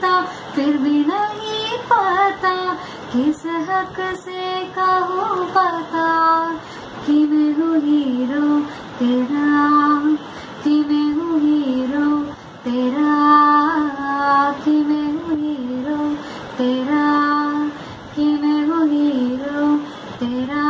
होता फिर भी नहीं पाता। किस हक से कहूँ पता? कि मैं हूँ हीरो तेरा कि मैं हूँ हीरो तेरा कि मैं हूँ हीरो तेरा कि मैं हूँ हीरो तेरा।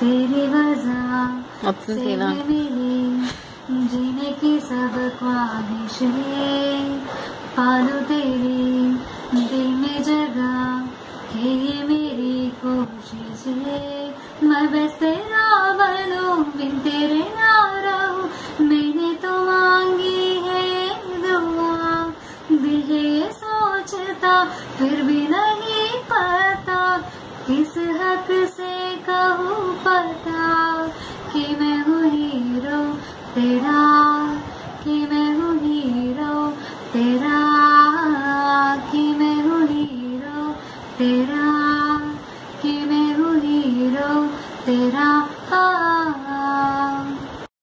तेरी वजह से मेरी जीने की सब ख्वाहिश है पालो तेरी दिल में जगह है ये मेरी कोशिश है। मैं बस तेरा बनूं बिन तेरे ना रहूँ। मैंने तो मांगी है दुआ, दिल ये सोचता, फिर भी नहीं 绕啊啊啊。